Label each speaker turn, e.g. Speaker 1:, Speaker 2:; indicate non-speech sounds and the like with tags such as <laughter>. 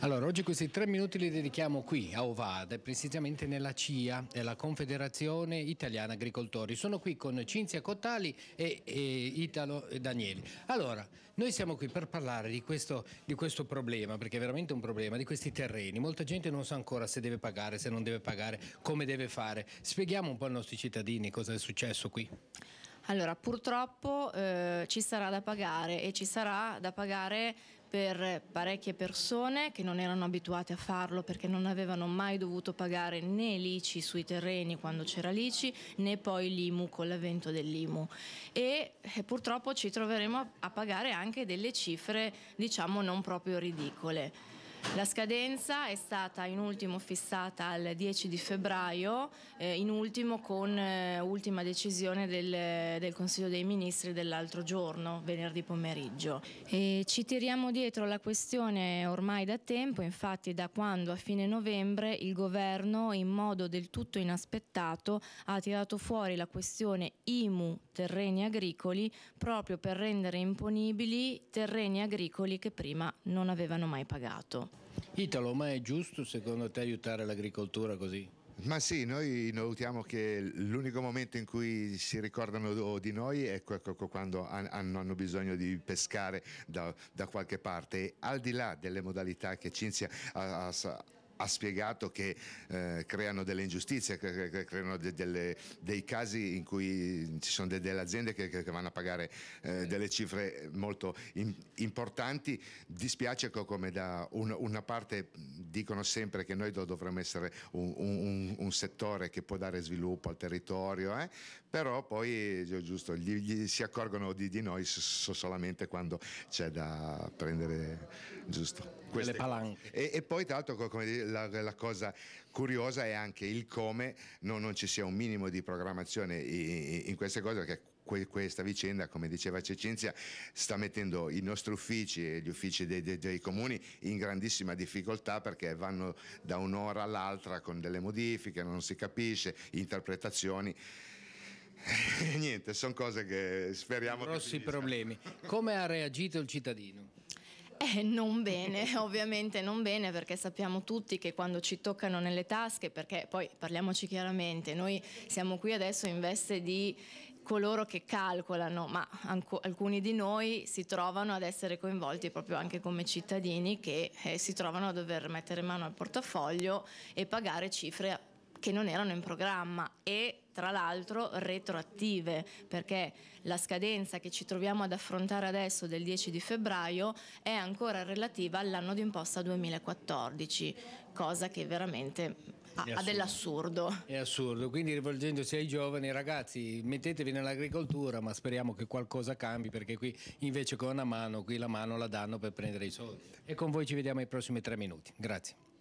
Speaker 1: Allora, oggi questi tre minuti li dedichiamo qui a Ovada, precisamente nella CIA, la Confederazione Italiana Agricoltori. Sono qui con Cinzia Cottali e, e Italo Danieli. Allora, noi siamo qui per parlare di questo, di questo, problema, perché è veramente un problema, di questi terreni. Molta gente non sa ancora se deve pagare, se non deve pagare, come deve fare. Spieghiamo un po' ai nostri cittadini cosa è successo qui.
Speaker 2: Allora, purtroppo eh, ci sarà da pagare e ci sarà da pagare per parecchie persone che non erano abituate a farlo perché non avevano mai dovuto pagare né l'ICI sui terreni quando c'era l'ICI né poi l'IMU con l'avvento dell'IMU e eh, purtroppo ci troveremo a pagare anche delle cifre diciamo non proprio ridicole. La scadenza è stata in ultimo fissata al 10 di febbraio, eh, in ultimo con eh, ultima decisione del, del, Consiglio dei Ministri dell'altro giorno, venerdì pomeriggio. E ci tiriamo dietro la questione ormai da tempo, infatti da quando a fine novembre il governo in modo del tutto inaspettato ha tirato fuori la questione IMU terreni agricoli proprio per rendere imponibili terreni agricoli che prima non avevano mai pagato.
Speaker 1: Italo, ma è giusto secondo te aiutare l'agricoltura così?
Speaker 3: Ma sì, noi notiamo che l'unico momento in cui si ricordano di noi è quando hanno bisogno di pescare da, qualche parte. Al di là delle modalità che Cinzia ha, ha ha spiegato che eh, creano delle ingiustizie, che, creano de, delle, dei casi in cui ci sono de, delle aziende che, che, vanno a pagare eh, delle cifre molto importanti. Dispiace come da un, una parte dicono sempre che noi dovremmo essere un, un, un, settore che può dare sviluppo al territorio, eh? però poi giusto, gli, gli si accorgono di, di noi solamente quando c'è da prendere giusto.
Speaker 1: Queste, palanche.
Speaker 3: E, e poi tra l'altro come dire, la, la, cosa curiosa è anche il come non, non ci sia un minimo di programmazione in, in queste cose perché questa vicenda, come diceva Cecenzia, sta mettendo i nostri uffici e gli uffici dei, dei, dei, comuni in grandissima difficoltà perché vanno da un'ora all'altra con delle modifiche, non si capisce, interpretazioni. <laughs> Niente, sono cose che speriamo.
Speaker 1: Grossi problemi. Come ha reagito il cittadino?
Speaker 2: Eh, non bene, <laughs> ovviamente non bene perché sappiamo tutti che quando ci toccano nelle tasche, perché poi parliamoci chiaramente, noi siamo qui adesso in veste di coloro che calcolano, ma alcuni di noi si trovano ad essere coinvolti proprio anche come cittadini che eh, si trovano a dover mettere mano al portafoglio e pagare cifre che non erano in programma e tra l'altro retroattive perché la scadenza che ci troviamo ad affrontare adesso del 10 di febbraio è ancora relativa all'anno di imposta 2014, cosa che veramente ha dell'assurdo.
Speaker 1: È assurdo, quindi rivolgendosi ai giovani ragazzi mettetevi nell'agricoltura ma speriamo che qualcosa cambi perché qui invece con una mano, qui la mano la danno per prendere i soldi. E con voi ci vediamo ai prossimi tre minuti. Grazie.